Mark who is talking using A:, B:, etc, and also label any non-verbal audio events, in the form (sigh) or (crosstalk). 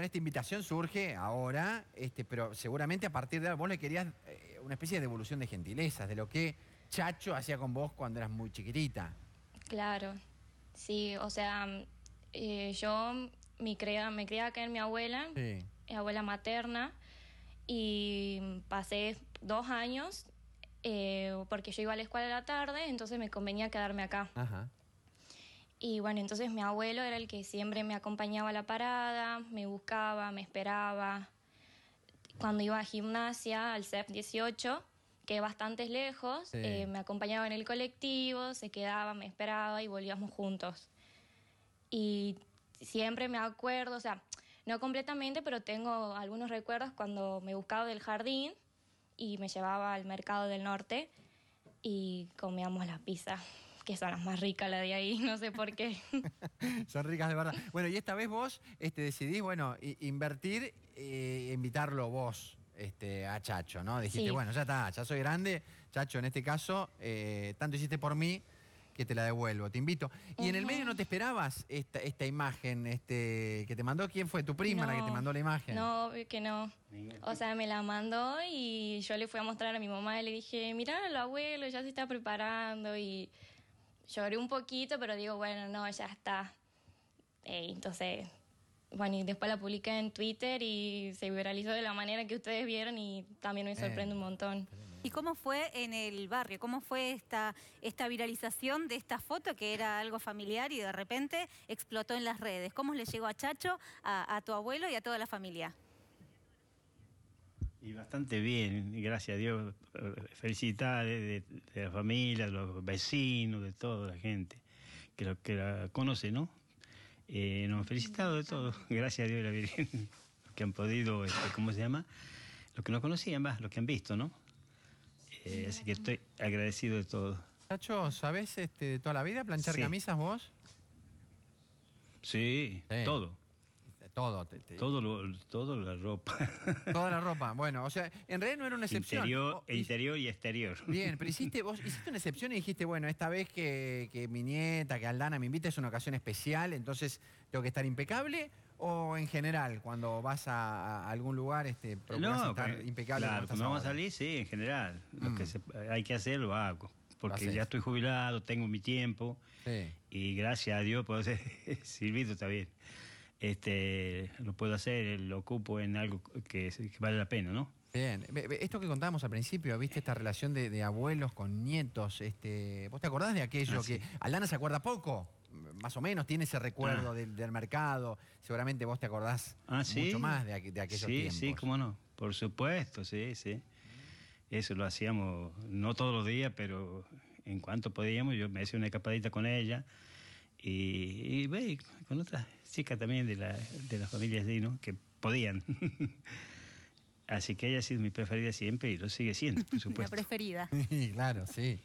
A: Bueno, esta invitación surge ahora, este, pero seguramente a partir de ahora vos le querías eh, una especie de devolución de gentilezas, de lo que Chacho hacía con vos cuando eras muy chiquitita.
B: Claro, sí, o sea, eh, yo me criaba, me criaba acá en mi abuela,
A: Sí.
B: mi abuela materna, y pasé dos años eh, porque yo iba a la escuela a la tarde, entonces me convenía quedarme acá.
A: Ajá.
B: Y bueno, entonces mi abuelo era el que siempre me acompañaba a la parada, me buscaba, me esperaba. Cuando iba a gimnasia, al CEP 18, que es bastante lejos,
A: Sí.
B: eh, me acompañaba en el colectivo, se quedaba, me esperaba y volvíamos juntos. Y siempre me acuerdo, o sea, no completamente, pero tengo algunos recuerdos cuando me buscaba del jardín y me llevaba al mercado del norte y comíamos la pizza, que son las más ricas la de ahí, (laughs) no sé por qué. (laughs)
A: Son ricas de verdad. Bueno, y esta vez vos este, decidís, bueno, invertir e invitarlo vos este, a Chacho, ¿no? Dijiste,
B: Sí.
A: bueno, ya está, ya soy grande. Chacho, en este caso, eh, tanto hiciste por mí que te la devuelvo, te invito. Y en el medio no te esperabas esta, esta imagen este, que te mandó. ¿Quién fue? ¿Tu prima la que te mandó la imagen?
B: No, que no. O sea, me la mandó y yo le fui a mostrar a mi mamá y le dije, mira, el abuelo ya se está preparando y lloré un poquito, pero digo, bueno, no, ya está. Eh, entonces, bueno, y después la publiqué en Twitter y se viralizó de la manera que ustedes vieron y también me sorprende un montón.
C: ¿Y cómo fue en el barrio? ¿Cómo fue esta, esta viralización de esta foto que era algo familiar y de repente explotó en las redes? ¿Cómo le llegó a Chacho, a, a tu abuelo y a toda la familia?
D: Y bastante bien, gracias a Dios. Felicitar de, de la familia, de los vecinos, de toda la gente que, lo, que la conoce, ¿no? Eh, nos han felicitado de todo, (laughs) gracias a Dios y la Virgen, los (laughs) que han podido, este, ¿cómo se llama? Los que no conocían más, los que han visto, ¿no? Eh, así que estoy agradecido de todo.
A: Chacho, ¿sabés este, de toda la vida planchar
D: Sí.
A: camisas vos?
D: Sí,
A: Sí.
D: todo,
A: Todo. te- te-
D: todo, lo, todo la ropa. (laughs)
A: Toda la ropa. Bueno, o sea, en realidad no era una excepción.
D: Interior, interior y exterior.
A: Bien, pero (laughs) hiciste, vos hiciste una excepción y dijiste, bueno, esta vez que, que mi nieta, que Aldana me invita, es una ocasión especial, entonces tengo que estar impecable, o en general, cuando vas a, a algún lugar, este, procurás estar
D: cu-
A: impecable.
D: Claro, cuando vamos a salir, sí, en general. Lo
A: Mm.
D: que se- hay que hacer, lo hago. Porque ya estoy jubilado, tengo mi tiempo.
A: Sí.
D: Y gracias a Dios puedo ser silbito también. Este, lo puedo hacer, lo ocupo en algo que, que vale la pena, ¿no?
A: Bien, esto que contábamos al principio, viste esta relación de, de abuelos con nietos, este, ¿vos te acordás de aquello
D: Ah,
A: que
D: sí.
A: Aldana se acuerda poco? Más o menos tiene ese recuerdo
D: Ah.
A: del, del mercado, seguramente vos te acordás
D: Ah, sí.
A: mucho más de, de aquellos
D: sí,
A: tiempos.
D: Sí, cómo no. Por supuesto, sí, sí. Eso lo hacíamos, no todos los días, pero en cuanto podíamos, yo me hacía una escapadita con ella y, y con otras chicas también de la, de la familia así, ¿no? Que podían. (laughs) Así que ella ha sido mi preferida siempre y lo sigue siendo, por (laughs)
C: La
D: supuesto.
C: preferida. (laughs)
A: Sí, claro, sí.